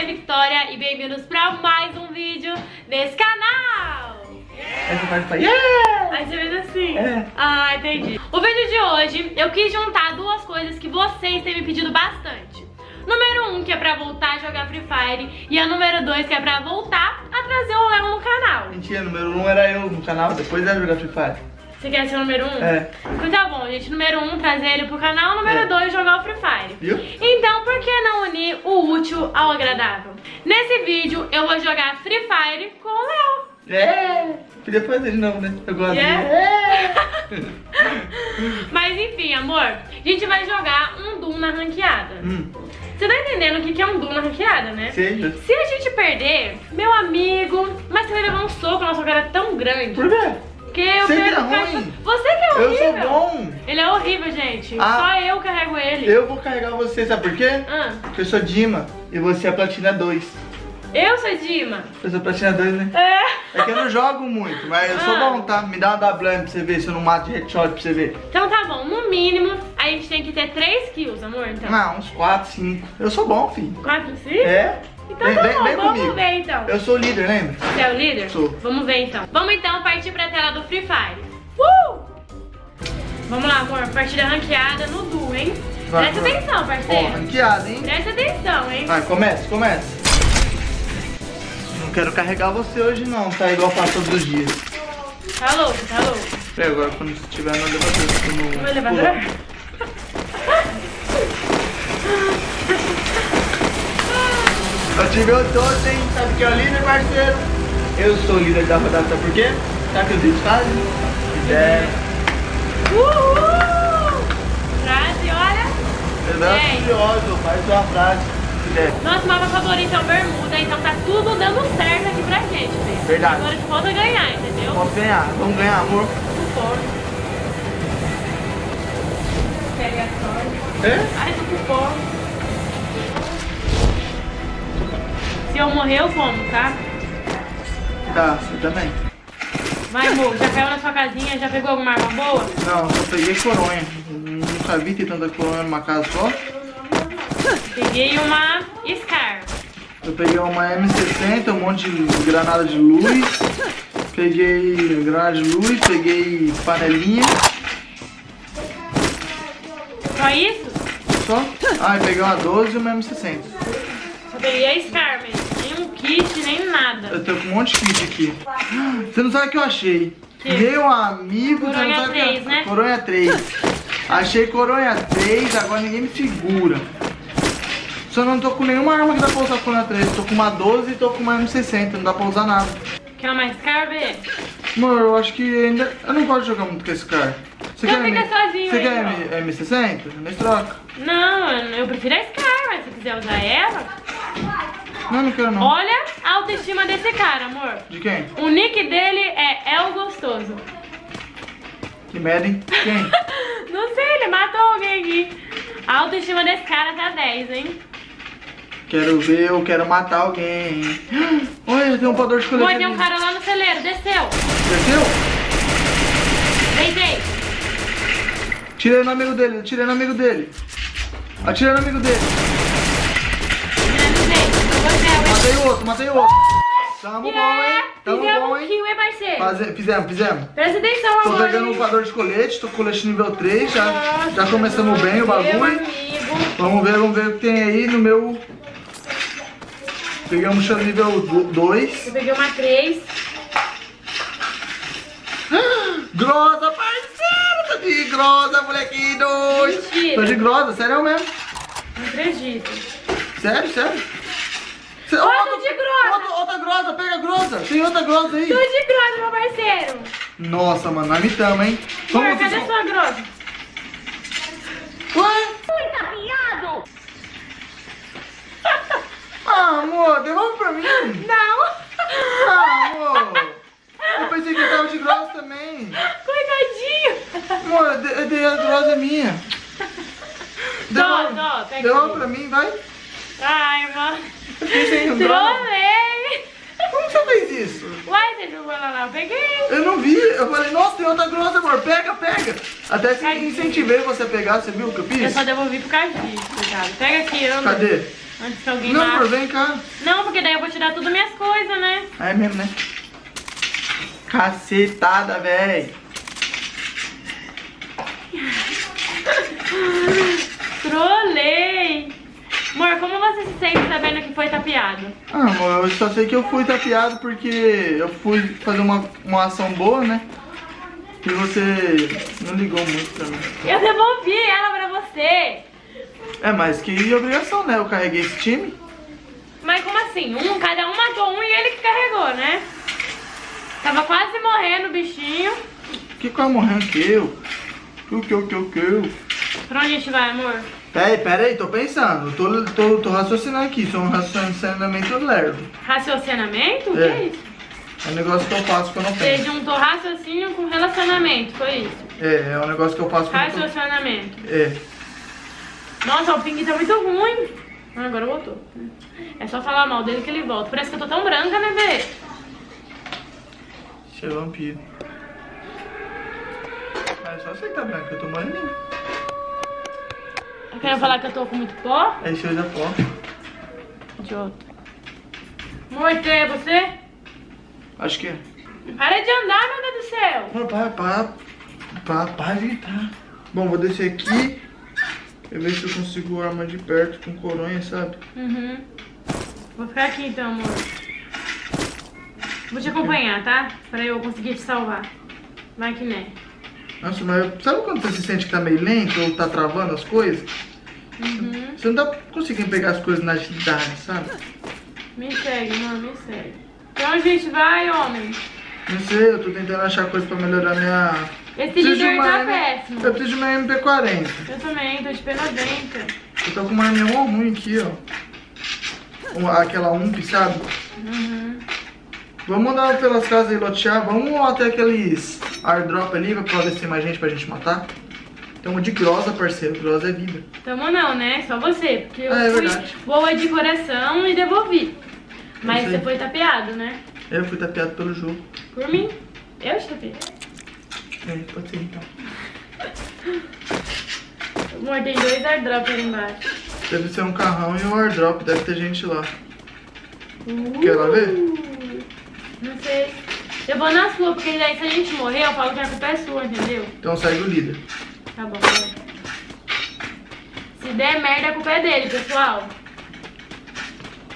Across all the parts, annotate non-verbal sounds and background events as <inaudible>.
é Victoria e bem-vindos pra mais um vídeo nesse canal! Aí você faz pra yeah! Aí você fez assim? É. Ah, entendi. O vídeo de hoje, eu quis juntar duas coisas que vocês têm me pedido bastante. Número 1, um, que é pra voltar a jogar Free Fire, e a número 2, que é pra voltar a trazer o Léo no canal. Mentira, número 1 um era eu no canal, depois era jogar Free Fire. Você quer ser o número 1? Um? É. Então tá bom, gente. Número 1, um, trazer ele pro canal. Número É. 2, jogar o Free Fire. Viu? Então, por que não unir o útil ao agradável? Nesse vídeo, eu vou jogar Free Fire com o Léo. É! Podia fazer de novo, né? Eu gosto Yeah. de... <laughs> Mas enfim, amor, a gente vai jogar um Doom na ranqueada. Hum, Você tá entendendo o que é um Doom na ranqueada, né? sei. Se a gente perder, meu amigo, mas você vai levar um soco na sua cara tão grande. Por quê? Porque eu Você que perco é ruim. Você que é Eu horrível. sou bom! Ele é horrível, gente. Ah. Só eu carrego ele. Eu vou carregar você, sabe por quê? Ah, Porque eu sou Dima e você é Platina 2. eu sou Dima. Eu sou Platina 2, né? É. É que eu não jogo muito, mas eu sou Ah. bom, tá? Me dá uma WM pra você ver se eu não mato de headshot pra você ver. Então tá bom, no mínimo a gente tem que ter 3 kills, amor, então. Ah, uns 4, 5. Eu sou bom, filho. 4, 5? É? Então vem, tá bom, vem vamos comigo. ver então. Eu sou o líder, lembra? Você é o líder? Sou. Vamos ver então. Vamos então partir pra tela do Free Fire. Uh! Vamos lá, amor. Partida ranqueada no duo, hein? Vai, Presta vai. atenção, Ó, parceiro. ranqueada, hein? Presta atenção, hein? Vai, comece, comece. Não quero carregar você hoje não, tá? Igual faço todos os dias. Tá louco, tá louco. Peraí, agora quando você estiver no elevador. No, No elevador? Eu tive o todo, hein? Sabe que é o líder, parceiro? Eu sou o líder da rodada, sabe por quê? Sabe o que os vídeos fazem? Fizeram. Uhul! Frase, olha. Verdade, Ei. curioso, faz sua frase. Fizeram. Nosso mapa favorito é o Bermuda, então tá tudo dando certo aqui pra gente, né? Verdade. Agora falta ganhar, entendeu? Vamos ganhar, vamos ganhar, amor. Por favor. Pega a sorte. É? Ai, tô com fome. Eu morrer, eu como, tá? Tá, você também. Vai, amor, já caiu na sua casinha, já pegou alguma arma boa? Não, só peguei coronha. Nunca vi ter tanta coronha numa casa só. Peguei uma Scar. Eu peguei uma M60, um monte de granada de luz. Peguei granada de luz, peguei panelinha. Só isso? Só? Ah, e peguei uma 12 e uma M60. Só peguei a Scar mesmo. Nem kit, nem nada. Eu tô com um monte de kit aqui. Você não sabe o que eu achei? Que? Meu amigo, você Coronha não sabe o que eu- 3, né? Coronha 3. Achei Coronha 3, agora ninguém me segura. Só não tô com nenhuma arma que dá pra usar Coronha 3. Tô com uma 12 e tô com uma M60, não dá pra usar nada. Quer uma Scar, Bê? Amor, eu acho que ainda. Eu não gosto de jogar muito com esse cara. Você Então quer M- sozinho Você aí, quer. M- M60? Nós troca. Não, eu prefiro a Scar, mas se quiser usar ela... Não, não quero não. Olha a autoestima desse cara, amor. De quem? O nick dele é El Gostoso. Que merda, hein? Quem? <laughs> Não sei, ele matou alguém aqui. A autoestima desse cara tá 10, hein? quero ver, eu quero matar alguém. <gasps> Olha, tem um podor de colete. Foi, tem um cara lá no celeiro, desceu. Desceu? Deitei. Tirei no amigo dele, tirei no amigo dele. Atirei no amigo dele. Matei o outro. Tamo bom, hein? Yeah! Tamo Fizemos bom, um hein? kill, hein, parceiro? Faze- Fizemos, fizemos. Presta atenção, Tô amor. pegando um voador de colete, tô com colete nível 3, já, Nossa, já começamos bem o bagulho. Vamos ver, vamos ver o que tem aí no meu. Pegamos o nível 2. Eu peguei uma 3. <gasps> Grosa, parceiro! Tô de grosa, molequinho dois. Mentira. Tô de grosa, sério mesmo. Não acredito. Sério, sério. Olha, outra- de grosa. Outra, outra grosa, pega a grosa. Tem outra grosa aí. Tô de grossa, meu parceiro. Nossa, mano, nós mitamos, hein? Amor, vocês- cadê sua grossa? Ué? <laughs> Ah, amor, devolve pra mim. Não. Ah, amor. Eu pensei que ele tava de grossa também. Coitadinho. Amor, eu dei- eu a grossa minha. Dó, dó, pega Devolve pra mim, vai. Ai, mano. Eu. Trolei. Como você fez isso? Uai, você jogou lá lá? Eu peguei. Eu não vi, eu falei, nossa, tem outra grossa, amor, pega, pega. Até se incentivei você a pegar, você viu o que eu Eu fiz? só devolvi por causa disso, coitado. Pega aqui, anda. Cadê? Antes que alguém Não, mate. amor, vem cá. Não, porque daí eu vou tirar tudo minhas coisas, né? É mesmo, né? Cacetada, véi. <laughs> Trolei! Amor, como você se sente sabendo que foi tapeado? Ah, amor, eu só sei que eu fui tapeado porque eu fui fazer uma, uma ação boa, né? E você não ligou muito pra mim. Eu devolvi ela pra você! É, mas que obrigação, né? Eu carreguei esse time. Mas como assim? Um, cada um matou um e ele que carregou, né? Tava quase morrendo o bichinho. Que quase morrendo que eu? O que, o que, o que eu? Pra onde a gente vai, amor? Peraí, peraí, tô pensando. Tô, tô, tô raciocinando aqui. Sou um raciocinamento lerdo. Racionamento? O que É. é isso? É um negócio que eu faço quando eu Você penso. juntou raciocínio com relacionamento, foi isso? É, é um negócio que eu faço quando eu. Racionamento. É. Nossa, o ping tá muito ruim. Ah, agora voltou. É só falar mal dele que ele volta. Parece que eu tô tão branca, né, Bê? Você é vampiro. É só você que tá branco, eu tô moreninho. Querem falar que eu tô com muito pó? Aí você usa pó. Idiota. Amor, é você? Acho que é. Para de andar, meu Deus do céu. Amor, para, para. Para, para de gritar. Bom, vou descer aqui. E ver se eu consigo arma de perto com coronha, sabe? Uhum. Vou ficar aqui então, amor. Vou te acompanhar, tá? Pra eu conseguir te salvar. Vai que né. Nossa, mas sabe quando você se sente que tá meio lento ou tá travando as coisas? Uhum. Você não tá conseguindo pegar as coisas na agilidade, sabe? Me segue, amor, me segue. Onde a gente vai, homem? Não sei, eu tô tentando achar coisa pra melhorar minha. Esse uma tá M- péssimo. Eu preciso de uma MP40. Eu também, tô de P90. Eu tô com uma M1 ruim aqui, ó. Aquela UMP, sabe? Uhum. Vamos andar pelas casas e lotear. Vamos até aqueles airdrop ali pra poder ser mais gente pra gente matar. Tamo de grosa, parceiro. Grosa é vida. Tamo não, né? Só você. Porque eu Ah, é fui verdade. boa de coração e devolvi. Mas sei. você foi tapeado, né? Eu fui tapeado pelo jogo. Por mim. Eu te tapeei. É, pode ser então. <laughs> Amor, tem dois airdrops ali embaixo. Deve ser um carrão e um airdrop. Deve ter gente lá. Quer lá ver? Não sei. Eu vou na sua, porque daí se a gente morrer, eu falo que a culpa é sua, entendeu? Então segue o líder. Tá bom. Se der merda, a culpa é dele, pessoal.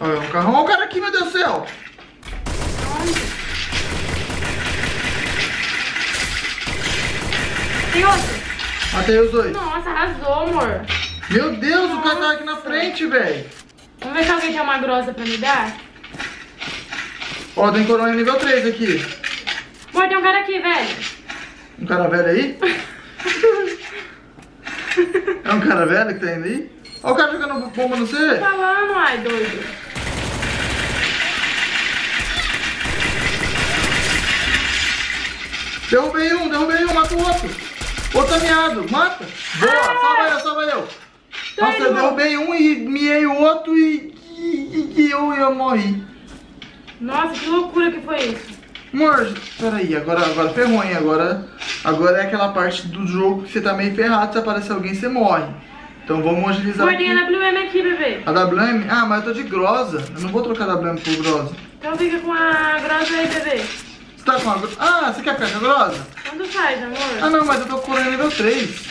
Olha, um carrão. Olha o cara aqui, meu Deus do céu. Onde? Tem outro? Matei os dois. Nossa, arrasou, amor. Meu Deus, o cara tá aqui na frente, velho. Vamos ver se alguém tem uma grossa pra me dar? Ó, tem coronha nível 3 aqui. Amor, tem um cara aqui, velho. Um cara velho aí? <laughs> é um cara velho que tá indo aí? Ó o cara jogando bomba no você. Falando, ai, doido. Derrubei um, derrubei um, mata o outro. Outro miado, mata. Boa, salva eu, salva eu. Tô Nossa, indo, eu derrubei um e miei o outro e, e, e eu, eu morri. Nossa, que loucura que foi isso. Amor, peraí, agora, agora ferrou, hein? Agora, agora é aquela parte do jogo que você tá meio ferrado, se aparecer alguém, você morre. Então vamos agilizar tem aqui. a WM aqui, bebê. A WM? Ah, mas eu tô de grosa. Eu não vou trocar a WM por grosa. Então fica com a grossa aí, bebê. Você tá com a grosa? Ah, você quer ficar com a grosa? Quando faz, amor? Ah, não, mas eu tô com a nível 3.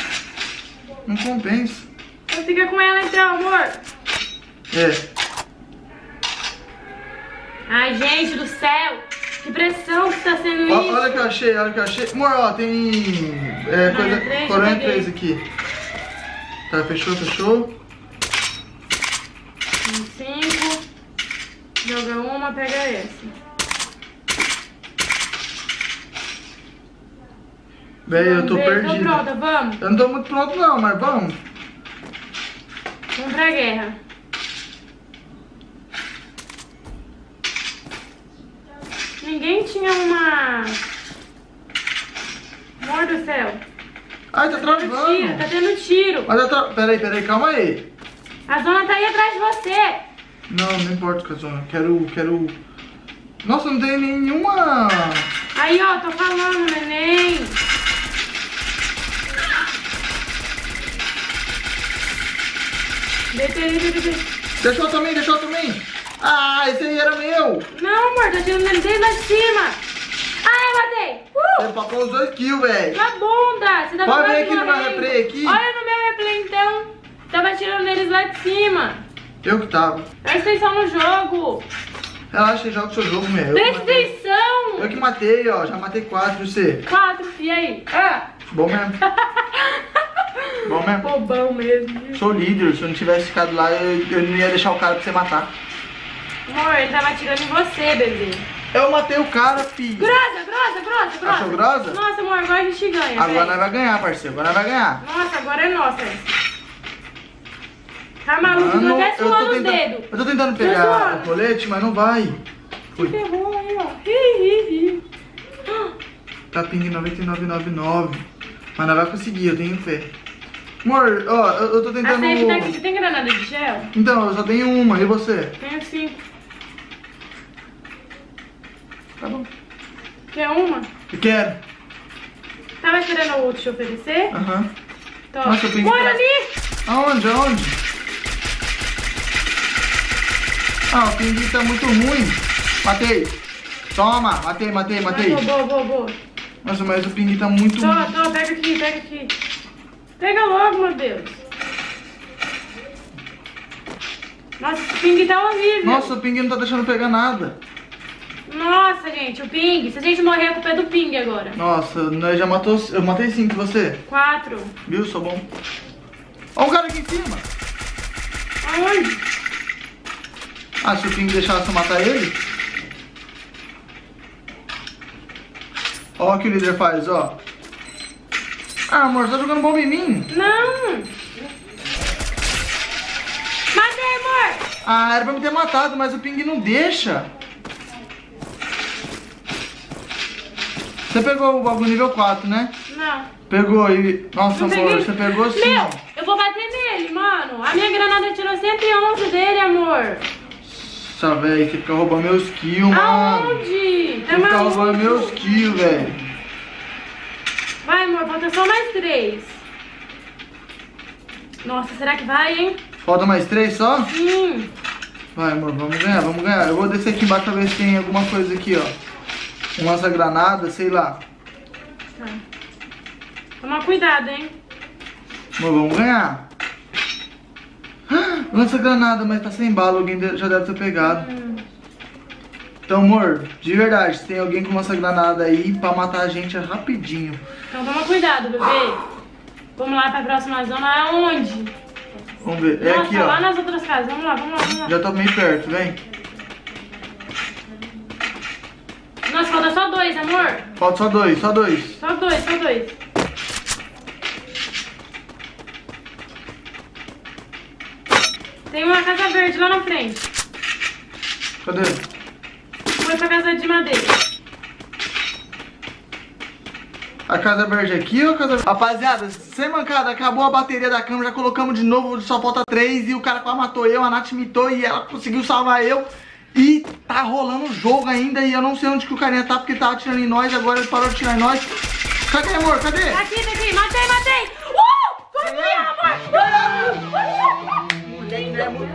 Não compensa. Então fica com ela então, amor. É. Ai, gente do céu. Que pressão que tá sendo Ó, isso. olha o que eu achei, olha o que eu achei. Amor, ó, tem. É, Ah, coisa. Coronha. 3 aqui. Tá, fechou, fechou. Um cinco. Joga uma, pega essa. Véi, eu tô ver, perdido. Tô pronta, vamos. Eu não tô muito pronto, não, mas vamos. Vamos pra guerra. Ninguém tinha uma... Amor do céu. Ai, tá Tá tiro, travando. tá tendo tiro. Mas eu tra... Peraí, peraí, calma aí. A zona tá aí atrás de você. Não, não importa, Kazona. Quero. Quero. Nossa, não tem nenhuma. Aí, ó, tô falando, neném. DT, DT, DT. Deixou também, deixou também. Ah, esse aí era meu. Não, amor, tô tirando ele desde lá de cima. Ah, eu matei. Uh! Você papou os dois kills, velho. Na bunda. Você tava Pode ver aqui no meu replay aqui. Olha no meu replay, então. Tava tirando eles lá de cima. Eu que tava. Presta atenção no jogo. Relaxa, joga o seu jogo, meu. Presta atenção. Eu que matei, ó. Já matei quatro, você. Quatro. E aí? Ah. Bom mesmo. <laughs> Bom mesmo. Bobão mesmo. Sou líder. Se eu não tivesse ficado lá, eu, eu não ia deixar o cara pra você matar. Amor, ele tava atirando em você, bebê. Eu matei o cara, filho. Grossa, grossa, grossa, grossa. Achou grossa? Nossa, amor, agora a gente ganha, Agora nós vai ganhar, parceiro. Agora nós vai ganhar. Nossa, agora é nossa. Tá maluco, Mano, até suando os dedos. eu tô tentando pegar o colete, mas não vai. Fui. Ferrou aí, ó. Tá ping 9999. Mas nós vai conseguir, eu tenho fé. Amor, ó, eu, eu tô A tentando. safe tá aqui. Você tem granada de gel? Então, eu só tenho uma, e você? Tenho cinco. Tá bom. Quer uma? Eu quero. Tava esperando o outro te oferecer? Aham. Então, Nossa, eu tenho Bora ali! Aonde? Aonde? Ah, o ping tá muito ruim. Matei. Toma, matei, matei, matei. Ah, boa, boa, boa. Nossa, mas o ping tá muito ruim. tô, pega aqui, pega aqui. Pega logo, meu Deus. Nossa, esse ping tá horrível. Nossa, o ping não tá deixando pegar nada. Nossa, gente, o ping. Se a gente morrer, a culpa é do ping agora. Nossa, nós já matou. Eu matei cinco, você? Quatro. Viu? Sou bom. Ó um cara aqui em cima. Aonde? Ah, se o ping deixasse eu matar ele? Ó o que o líder faz, ó. Ah, amor, tá jogando bomba em mim? Não. Matei, amor. Ah, era pra me ter matado, mas o ping não deixa. Você pegou o bagulho nível 4, né? Não. Pegou e... Nossa, Não amor, peguei. você pegou sim. Meu, eu vou bater nele, mano. A minha granada tirou 111 dele, amor. Nossa, velho, você fica roubando meus kills, mano. Aonde? Você Tá fica roubando meus kills, velho. Vai, amor, falta só mais três. Nossa, será que vai, hein? Falta mais três só? Sim. Vai, amor, vamos ganhar, vamos ganhar. Eu vou descer aqui embaixo pra ver se tem alguma coisa aqui, ó. Um lança-granada, sei lá. Tá. Toma cuidado, hein? Amor, vamos ganhar. Ah, Lança-granada, mas tá sem bala, alguém já deve ter pegado. Hum. Então, amor, de verdade, se tem alguém com lança-granada aí pra matar a gente é rapidinho. Então toma cuidado, bebê. Vamos lá pra próxima zona. Aonde? Vamos ver. É Nossa, aqui, lá ó. nas outras casas. Vamos lá, vamos lá, vamos lá. Já tô meio perto, vem. Dois, amor. Falta só dois, só dois. Só dois, só dois. Tem uma casa verde lá na frente. Cadê? Foi pra casa de madeira. A casa verde aqui ou a casa... Rapaziada, sem mancada, acabou a bateria da câmera, já colocamos de novo, só falta três e o cara quase matou eu, a Nath mitou e ela conseguiu salvar eu. E tá rolando o jogo ainda e eu não sei onde que o carinha tá, porque tava atirando em nós, agora ele parou de atirar em nós. Cadê, amor? Cadê? Aqui, tá aqui. Matei, matei. Uh! Foi minha, amor.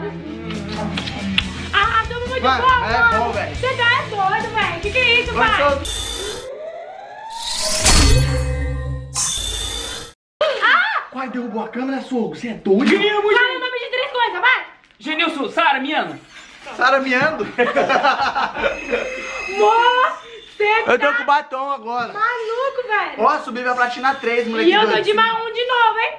Ah, tamo muito Vai, bom, é mano. bom, velho. Você tá é doido, velho. Que que é isso, Vai, pai? solta. Quase derrubou a câmera, sogro. Você é doido? Fala o nome de três coisas, vai. Genilson, Sara, Miana. Sara miando. Você Eu tô tá com batom agora. maluco, velho. Ó, subi pra platina 3, moleque. E eu tô de marrom de novo, hein?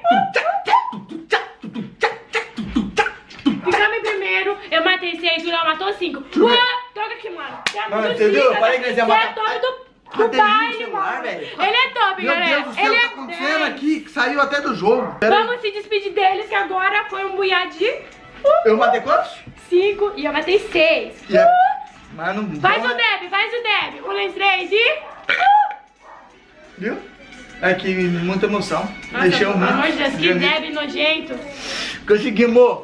Ficamos em primeiro, eu matei seis, o Léo matou cinco. eu ver. Ué, toca aqui, mano. É Mano, zica, Eu falei que né? nós ia Você é matar- top do, ele baile, celular, mano. velho? Ele é top, Meu galera. Deus do céu, Ele o que é tá acontecendo dez. aqui? Que Saiu até do jogo. Vamos se despedir deles, que agora foi um buiá de Eu matei quantos? cinco e eu matei seis. E é- Mas não... Faz o Deb, faz o Deb. Um, dois, três e... Viu? É que muita emoção. Nossa, Deixei pelo um amor de Deus, que. Deb nojento. Conseguimos.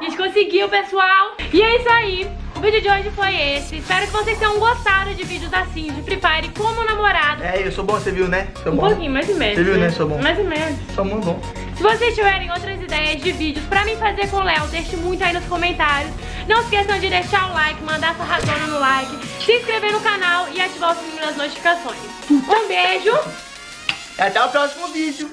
A gente conseguiu, pessoal. E é isso aí. O vídeo de hoje foi esse. Espero que vocês tenham gostado de vídeos assim, de Free Fire como namorado. É, eu sou bom, você viu, né? Sou Um bom. pouquinho, mais ou menos. Você viu, né? Sou bom. Mais ou menos. Sou muito bom. Se vocês tiverem outras ideias de vídeos pra mim fazer com o Léo, deixe muito aí nos comentários. Não esqueçam de deixar o like, mandar sua razona no like, se inscrever no canal e ativar o sininho das notificações. Um beijo! Até o próximo vídeo.